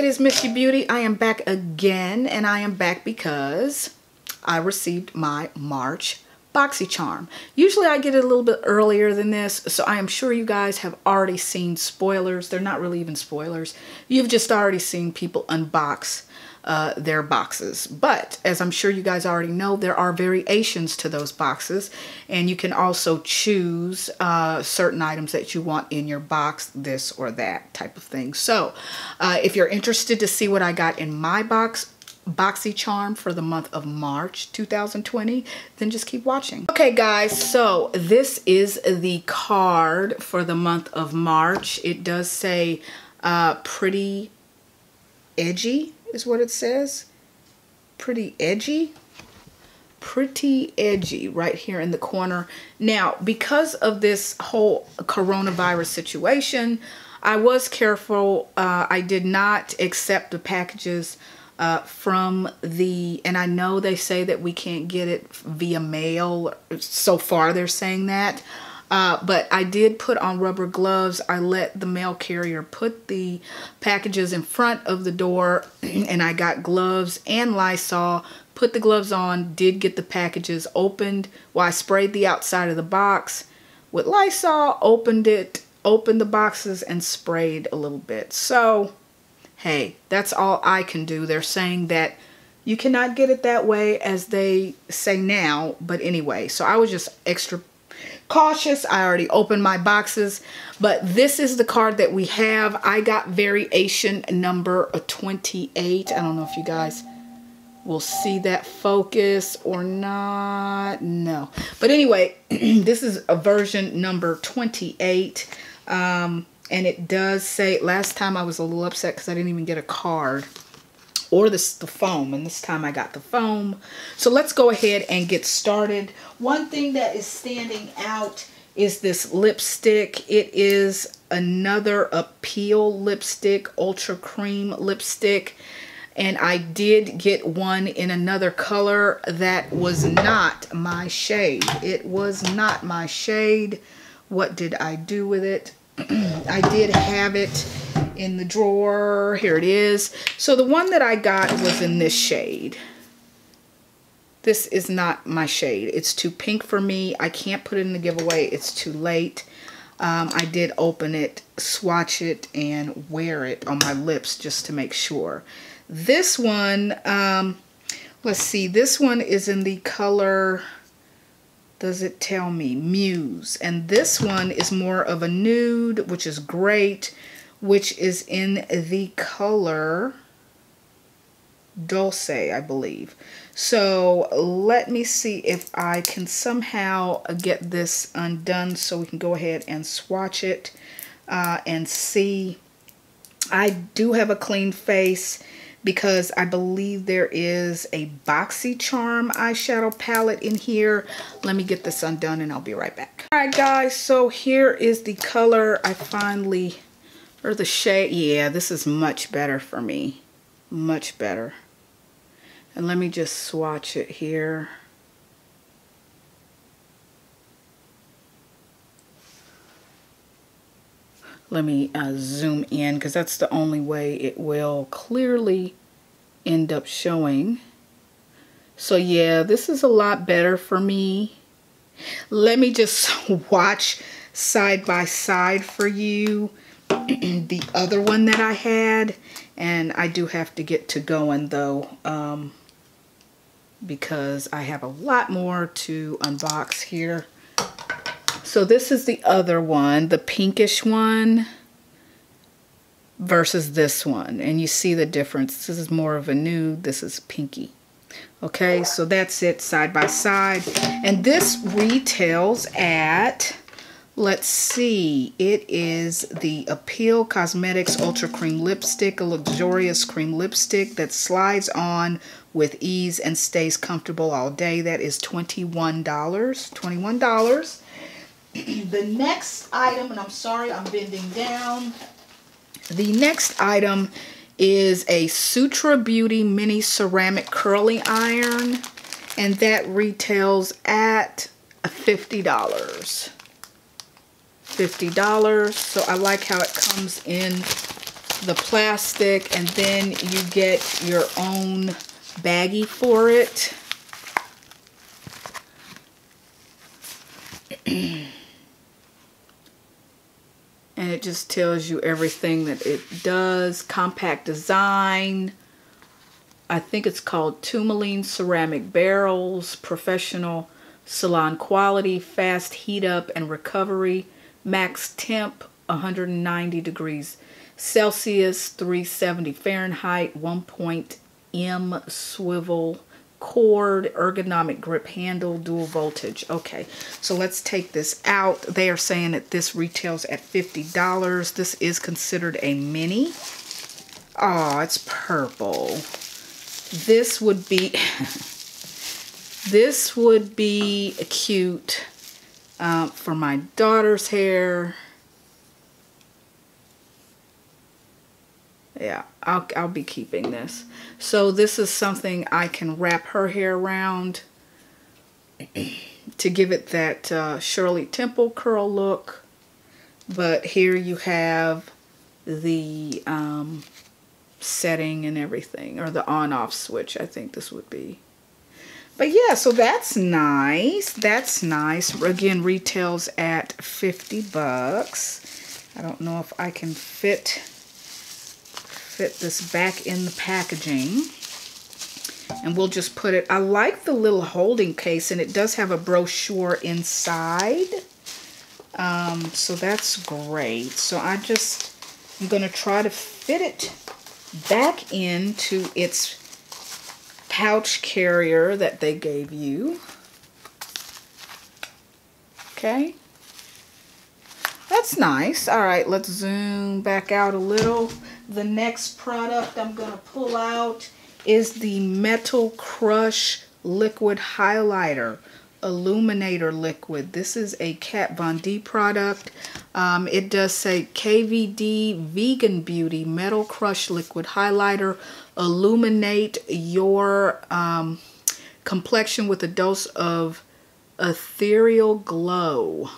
it is Mishi Beauty. I am back again, and I am back because I received my March BoxyCharm. Usually I get it a little bit earlier than this, so I am sure you guys have already seen spoilers. They're not really even spoilers. You've just already seen people unbox uh, their boxes. But as I'm sure you guys already know, there are variations to those boxes, and you can also choose uh, certain items that you want in your box, this or that type of thing. So uh, if you're interested to see what I got in my box, BoxyCharm for the month of March 2020, then just keep watching. Okay guys, so this is the card for the month of March. It does say uh, pretty edgy is what it says. Pretty edgy. Pretty edgy right here in the corner. Now, because of this whole coronavirus situation, I was careful. Uh, I did not accept the packages uh, from the, and I know they say that we can't get it via mail. So far, they're saying that. Uh, but I did put on rubber gloves. I let the mail carrier put the packages in front of the door and I got gloves and Lysol, put the gloves on, did get the packages opened. Well, I sprayed the outside of the box with Lysol, opened it, opened the boxes and sprayed a little bit. So, hey, that's all I can do. They're saying that you cannot get it that way as they say now. But anyway, so I was just extra cautious. I already opened my boxes, but this is the card that we have. I got variation number 28. I don't know if you guys will see that focus or not. No. But anyway, this is a version number 28. Um, and it does say, last time I was a little upset because I didn't even get a card or this, the foam and this time I got the foam. So let's go ahead and get started. One thing that is standing out is this lipstick. It is another Appeal lipstick, Ultra Cream lipstick. And I did get one in another color that was not my shade. It was not my shade. What did I do with it? I did have it in the drawer. Here it is. So the one that I got was in this shade. This is not my shade. It's too pink for me. I can't put it in the giveaway. It's too late. Um, I did open it, swatch it, and wear it on my lips just to make sure. This one, um, let's see. This one is in the color, does it tell me? Muse. And this one is more of a nude, which is great which is in the color Dulce, I believe. So let me see if I can somehow get this undone so we can go ahead and swatch it uh, and see. I do have a clean face because I believe there is a BoxyCharm eyeshadow palette in here. Let me get this undone and I'll be right back. All right, guys, so here is the color I finally or the shade. Yeah, this is much better for me. Much better. And let me just swatch it here. Let me uh, zoom in because that's the only way it will clearly end up showing. So yeah, this is a lot better for me. Let me just watch side by side for you the other one that I had and I do have to get to going though um, because I have a lot more to unbox here. So this is the other one, the pinkish one versus this one. And you see the difference. This is more of a nude. This is pinky. Okay, so that's it side by side. And this retails at Let's see. It is the Appeal Cosmetics Ultra Cream Lipstick, a luxurious cream lipstick that slides on with ease and stays comfortable all day. That is $21. $21. the next item, and I'm sorry I'm bending down. The next item is a Sutra Beauty Mini Ceramic Curling Iron, and that retails at $50. $50. So I like how it comes in the plastic and then you get your own baggie for it. and it just tells you everything that it does. Compact design. I think it's called Tourmaline Ceramic Barrels, Professional Salon Quality, Fast Heat Up and Recovery, Max Temp 190 degrees Celsius, 370 Fahrenheit, 1 point M swivel cord, ergonomic grip handle, dual voltage. Okay, so let's take this out. They are saying that this retails at $50. This is considered a mini. Oh, it's purple. This would be, this would be cute uh, for my daughter's hair. Yeah, I'll, I'll be keeping this. So this is something I can wrap her hair around to give it that uh, Shirley Temple curl look. But here you have the um, setting and everything, or the on-off switch, I think this would be. But yeah, so that's nice. That's nice. Again, retails at 50 bucks. I don't know if I can fit fit this back in the packaging. And we'll just put it, I like the little holding case and it does have a brochure inside. Um, so that's great. So I just, I'm going to try to fit it back into its pouch carrier that they gave you. Okay. That's nice. All right, let's zoom back out a little. The next product I'm going to pull out is the Metal Crush Liquid Highlighter Illuminator Liquid. This is a Kat Von D product. Um, it does say KVD Vegan Beauty Metal Crush Liquid Highlighter. Illuminate your um, complexion with a dose of ethereal glow.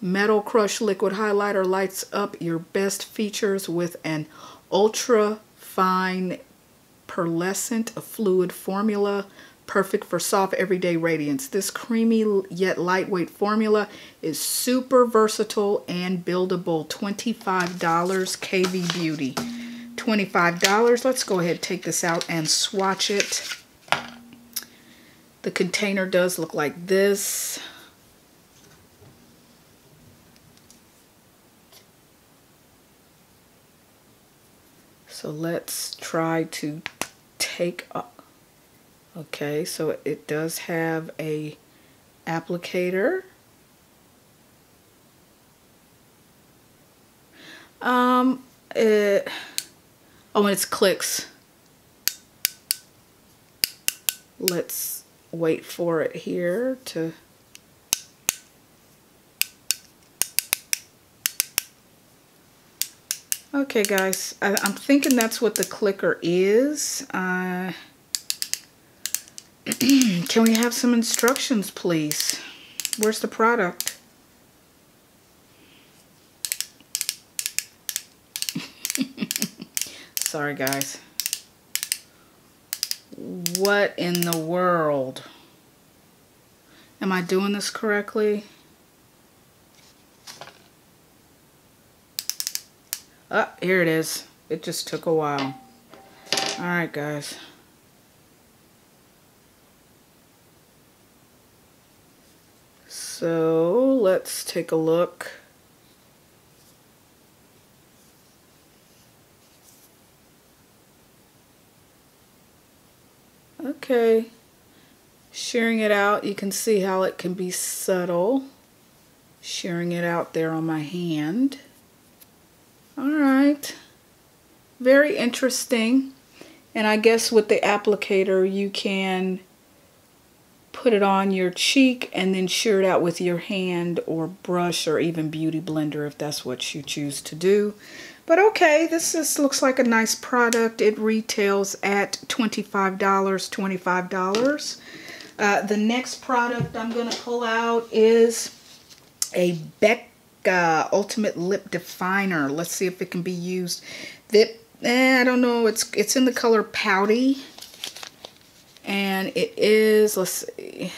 Metal Crush Liquid Highlighter lights up your best features with an ultra fine pearlescent fluid formula perfect for soft everyday radiance. This creamy yet lightweight formula is super versatile and buildable. $25 KV Beauty. $25. Let's go ahead take this out and swatch it. The container does look like this. So let's try to take up. Okay, so it does have a applicator. Um, it, oh, and it's clicks. Let's wait for it here to Okay, guys, I, am thinking that's what the clicker is. Uh, can we have some instructions, please? Where's the product? Sorry, guys. What in the world? Am I doing this correctly? Oh, here it is. It just took a while. Alright, guys. So, let's take a look. Okay. Shearing it out, you can see how it can be subtle. Shearing it out there on my hand. All right. Very interesting. And I guess with the applicator, you can put it on your cheek and then shear it out with your hand or brush or even beauty blender if that's what you choose to do. But okay, this is, looks like a nice product. It retails at $25, $25. Uh, the next product I'm going to pull out is a Beck uh, Ultimate Lip Definer. Let's see if it can be used. Vip, eh, I don't know, it's, it's in the color Pouty. And it is, let's see,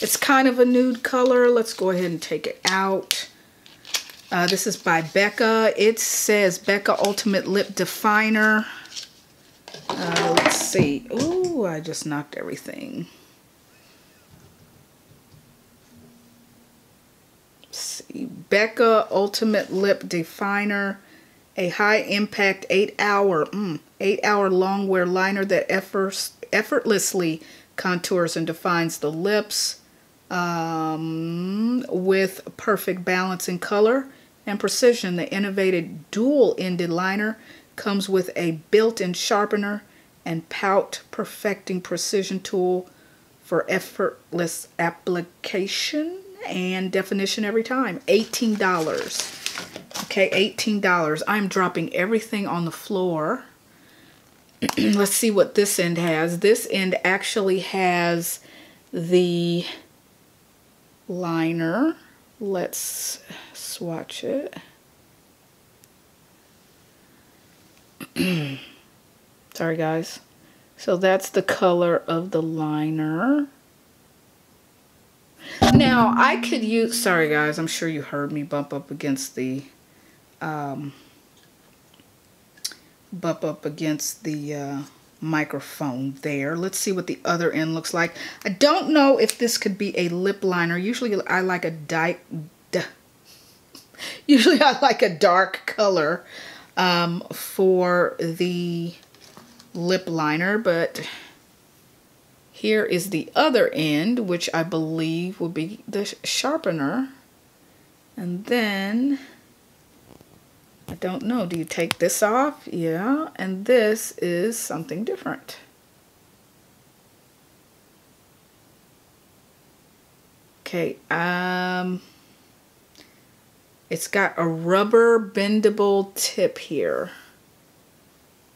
it's kind of a nude color. Let's go ahead and take it out. Uh, this is by Becca. It says Becca Ultimate Lip Definer. Uh, let's see. oh I just knocked everything. See. Becca Ultimate Lip Definer. A high impact 8 hour, mm, 8 hour long wear liner that effort, effortlessly contours and defines the lips um, with perfect balance in color and precision. The innovative dual-ended liner comes with a built-in sharpener and pout perfecting precision tool for effortless application and definition every time. $18. Okay, $18. I'm dropping everything on the floor. Let's see what this end has. This end actually has the liner. Let's swatch it. Sorry guys. So that's the color of the liner. Now I could use, sorry guys, I'm sure you heard me bump up against the, um, bump up against the, uh, microphone there. Let's see what the other end looks like. I don't know if this could be a lip liner. Usually I like a dark, usually I like a dark color um, for the lip liner, but here is the other end, which I believe will be the sharpener. And then I don't know. Do you take this off? Yeah. And this is something different. Okay. Um, it's got a rubber bendable tip here.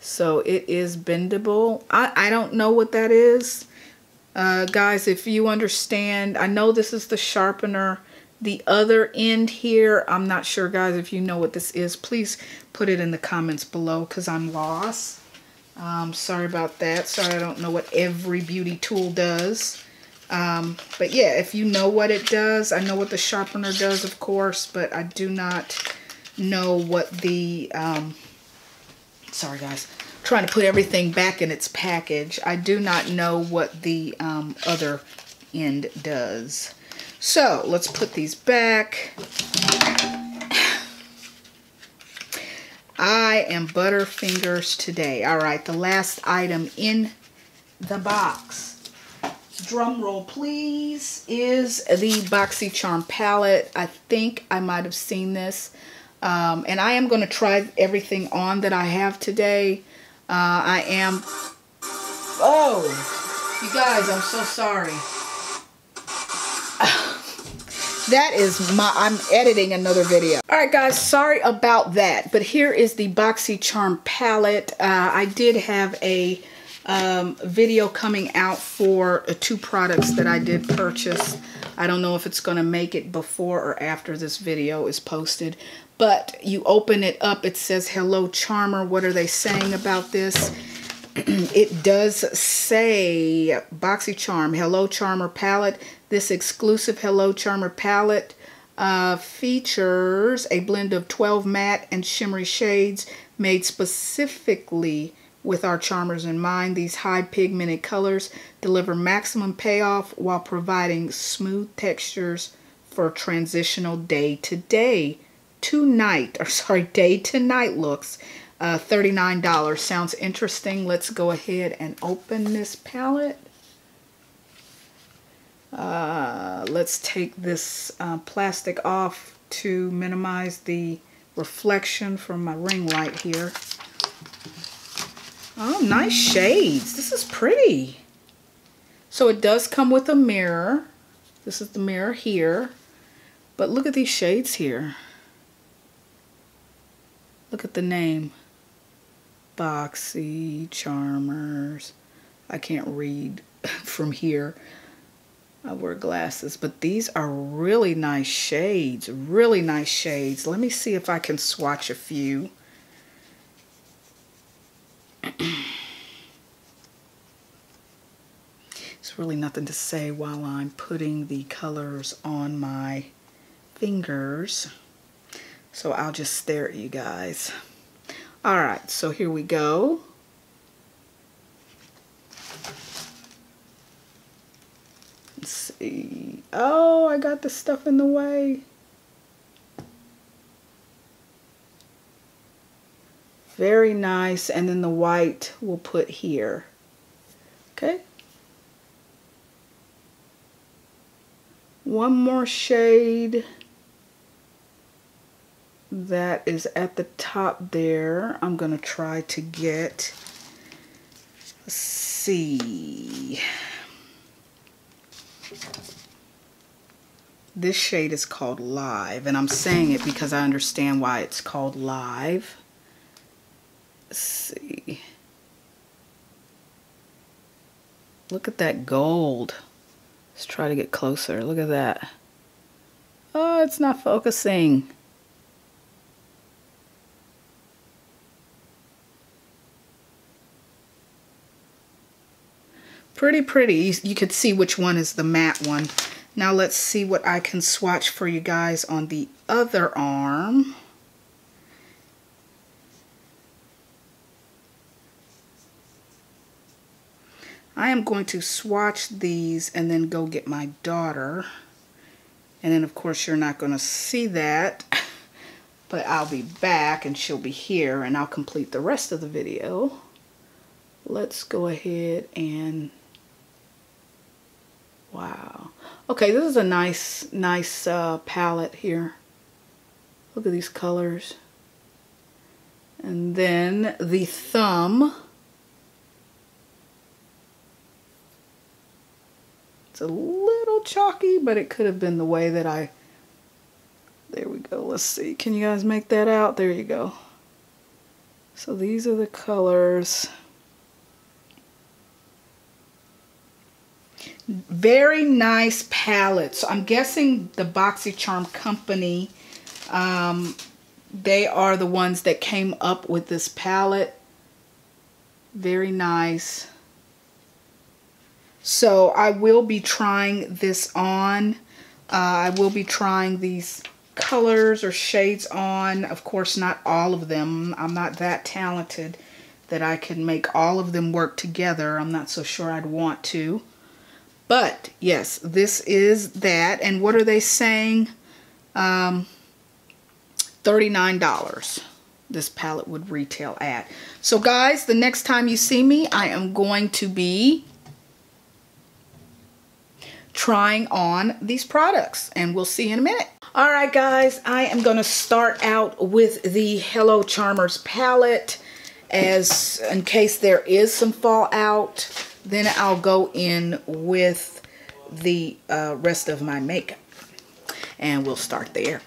So it is bendable. I, I don't know what that is. Uh, guys, if you understand, I know this is the sharpener the other end here, I'm not sure, guys, if you know what this is. Please put it in the comments below because I'm lost. Um, sorry about that. Sorry, I don't know what every beauty tool does. Um, but yeah, if you know what it does, I know what the sharpener does, of course, but I do not know what the, um, sorry guys, trying to put everything back in its package. I do not know what the um, other end does. So let's put these back. I am Butterfingers today. All right, the last item in the box, drum roll please, is the BoxyCharm palette. I think I might have seen this. Um, and I am going to try everything on that I have today. Uh, I am... Oh, you guys, I'm so sorry. That is my, I'm editing another video. All right, guys, sorry about that. But here is the BoxyCharm palette. Uh, I did have a um, video coming out for uh, two products that I did purchase. I don't know if it's going to make it before or after this video is posted. But you open it up, it says, Hello Charmer. What are they saying about this? it does say BoxyCharm Hello Charmer palette. This exclusive Hello Charmer palette uh, features a blend of 12 matte and shimmery shades made specifically with our charmers in mind. These high pigmented colors deliver maximum payoff while providing smooth textures for transitional day to day to night, or sorry, day to night looks uh, $39. Sounds interesting. Let's go ahead and open this palette. Uh, let's take this uh, plastic off to minimize the reflection from my ring light here. Oh, nice shades. This is pretty. So it does come with a mirror. This is the mirror here. But look at these shades here. Look at the name. Boxy, Charmers. I can't read from here. I wear glasses, but these are really nice shades, really nice shades. Let me see if I can swatch a few. It's really nothing to say while I'm putting the colors on my fingers. So I'll just stare at you guys. All right, so here we go. Let's Oh, I got the stuff in the way. Very nice. And then the white we'll put here. Okay. One more shade that is at the top there. I'm going to try to get, let's see. This shade is called Live, and I'm saying it because I understand why it's called Live. Let's see. Look at that gold. Let's try to get closer. Look at that. Oh, it's not focusing. Pretty pretty. You could see which one is the matte one. Now let's see what I can swatch for you guys on the other arm. I am going to swatch these and then go get my daughter. And then of course you're not going to see that, but I'll be back and she'll be here and I'll complete the rest of the video. Let's go ahead and Wow. Okay, this is a nice, nice uh, palette here. Look at these colors. And then the thumb. It's a little chalky, but it could have been the way that I... There we go. Let's see. Can you guys make that out? There you go. So these are the colors. Very nice palette. So I'm guessing the BoxyCharm company, um, they are the ones that came up with this palette. Very nice. So I will be trying this on. Uh, I will be trying these colors or shades on. Of course, not all of them. I'm not that talented that I can make all of them work together. I'm not so sure I'd want to. But yes, this is that. And what are they saying? Um, $39 this palette would retail at. So guys, the next time you see me, I am going to be trying on these products and we'll see in a minute. All right, guys, I am going to start out with the Hello Charmers palette as in case there is some fallout. Then I'll go in with the uh, rest of my makeup. And we'll start there.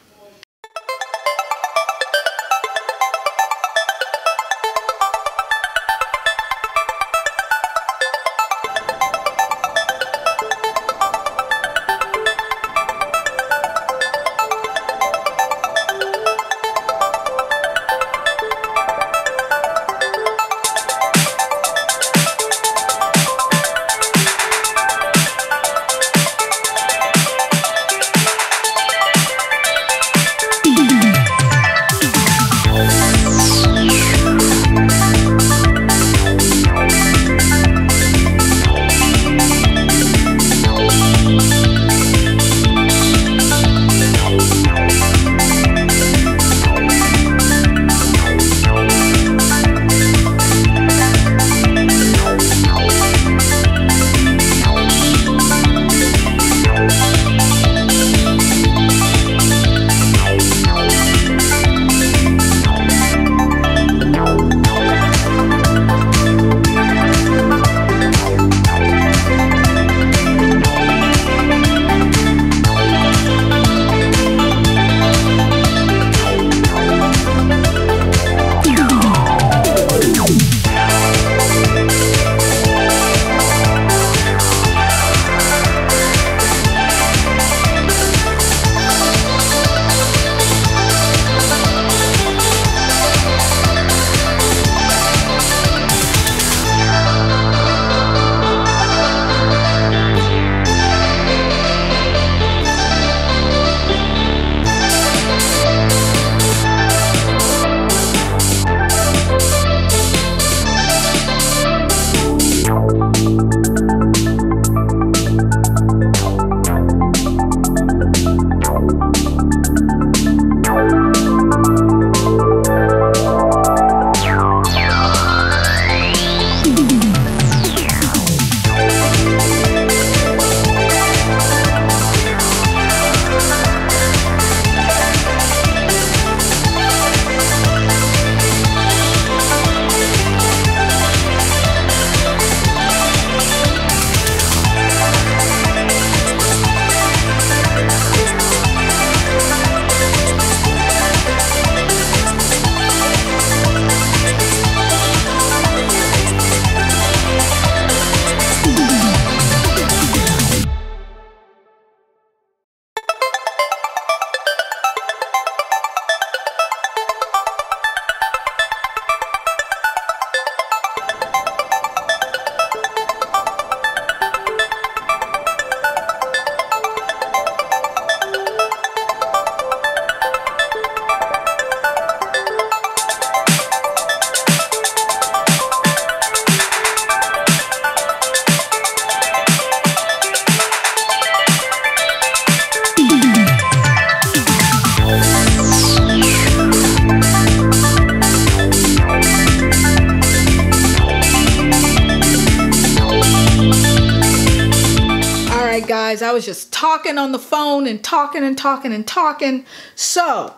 Was just talking on the phone and talking and talking and talking. So,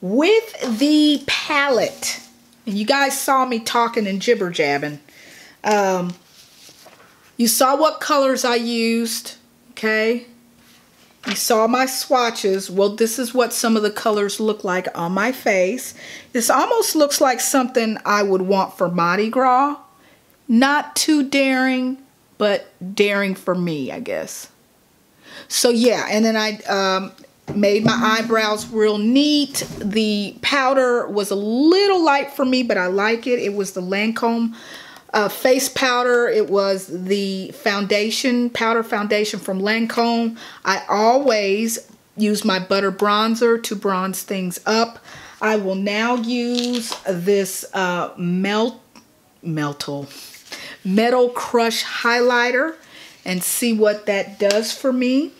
with the palette, and you guys saw me talking and jibber jabbing. Um, you saw what colors I used, okay? You saw my swatches. Well, this is what some of the colors look like on my face. This almost looks like something I would want for Mardi Gras. Not too daring, but daring for me, I guess. So yeah, and then I um, made my eyebrows real neat. The powder was a little light for me, but I like it. It was the Lancome uh, face powder. It was the foundation, powder foundation from Lancome. I always use my butter bronzer to bronze things up. I will now use this uh, melt, meltal, Metal Crush Highlighter and see what that does for me.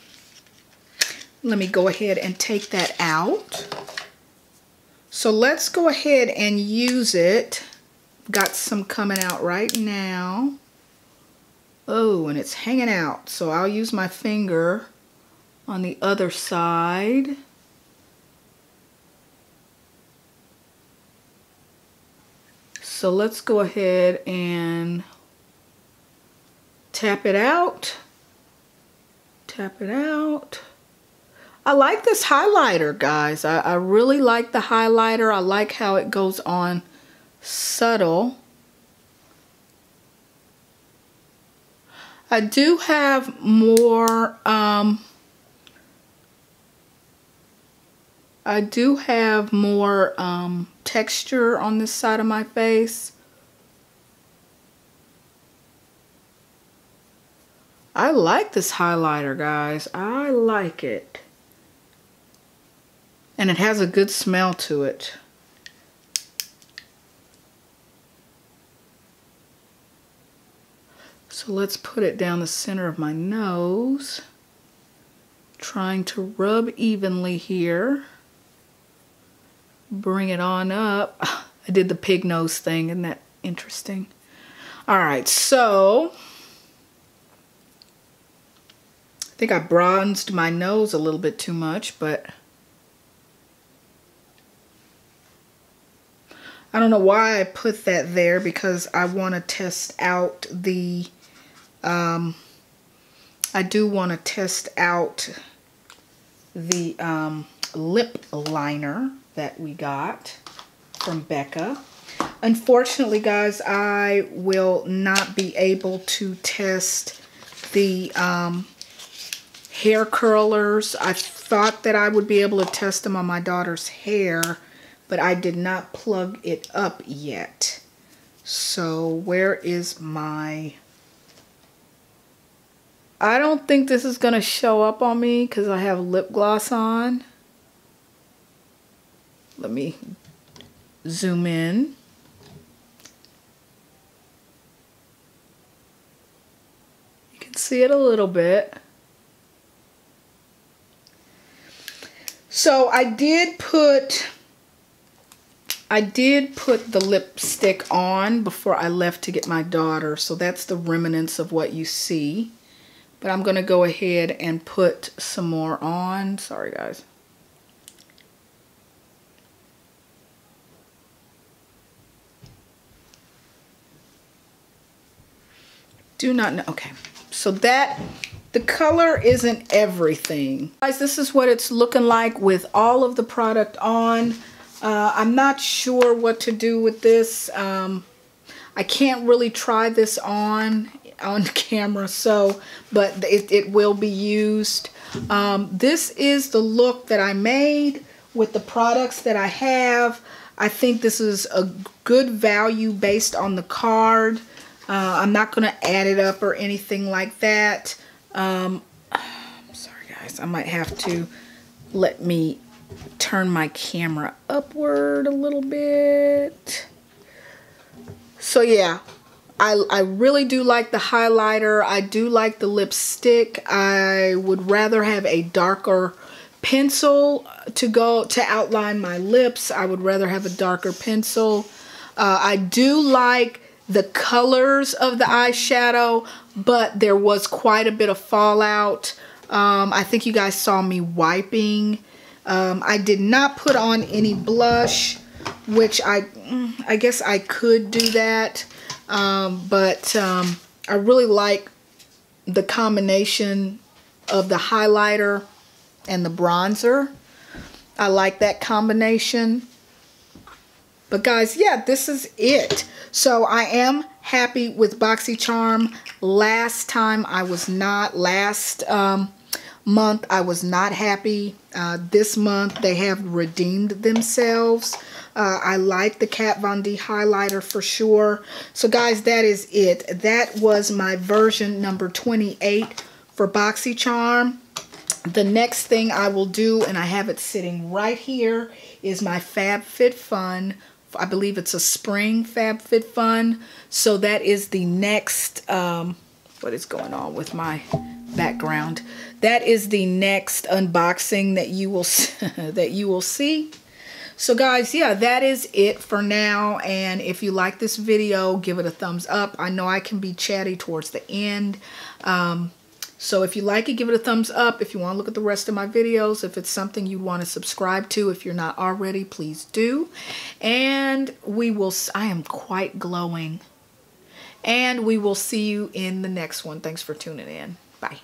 Let me go ahead and take that out. So let's go ahead and use it. Got some coming out right now. Oh, and it's hanging out. So I'll use my finger on the other side. So let's go ahead and tap it out. Tap it out. I like this highlighter, guys. I, I really like the highlighter. I like how it goes on subtle. I do have more, um, I do have more um, texture on this side of my face. I like this highlighter, guys. I like it. And it has a good smell to it. So let's put it down the center of my nose. Trying to rub evenly here. Bring it on up. I did the pig nose thing. Isn't that interesting? All right, so think I bronzed my nose a little bit too much, but I don't know why I put that there because I want to test out the, um, I do want to test out the um, lip liner that we got from Becca. Unfortunately, guys, I will not be able to test the um, hair curlers. I thought that I would be able to test them on my daughter's hair, but I did not plug it up yet. So where is my... I don't think this is going to show up on me because I have lip gloss on. Let me zoom in. You can see it a little bit. So I did put I did put the lipstick on before I left to get my daughter. So that's the remnants of what you see. But I'm going to go ahead and put some more on. Sorry, guys. Do not know. Okay. So that the color isn't everything. Guys, this is what it's looking like with all of the product on. Uh, I'm not sure what to do with this. Um, I can't really try this on on camera, so, but it, it will be used. Um, this is the look that I made with the products that I have. I think this is a good value based on the card. Uh, I'm not going to add it up or anything like that. Um, I'm sorry guys, I might have to let me turn my camera upward a little bit. So yeah, I, I really do like the highlighter. I do like the lipstick. I would rather have a darker pencil to go to outline my lips. I would rather have a darker pencil. Uh, I do like the colors of the eyeshadow, but there was quite a bit of fallout. Um, I think you guys saw me wiping. Um, I did not put on any blush, which I, I guess I could do that. Um, but um, I really like the combination of the highlighter and the bronzer. I like that combination. But guys, yeah, this is it. So I am happy with BoxyCharm. Last time I was not. Last um, month I was not happy. Uh, this month they have redeemed themselves. Uh, I like the Kat Von D highlighter for sure. So guys, that is it. That was my version number 28 for BoxyCharm. The next thing I will do, and I have it sitting right here, is my FabFitFun I believe it's a spring FabFitFun. So that is the next, um, what is going on with my background? That is the next unboxing that you will that you will see. So guys, yeah, that is it for now. And if you like this video, give it a thumbs up. I know I can be chatty towards the end. Um, so if you like it, give it a thumbs up. If you want to look at the rest of my videos, if it's something you want to subscribe to, if you're not already, please do. And we will, I am quite glowing. And we will see you in the next one. Thanks for tuning in. Bye.